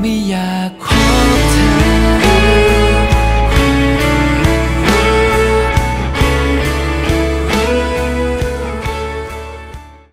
ไม่อยาก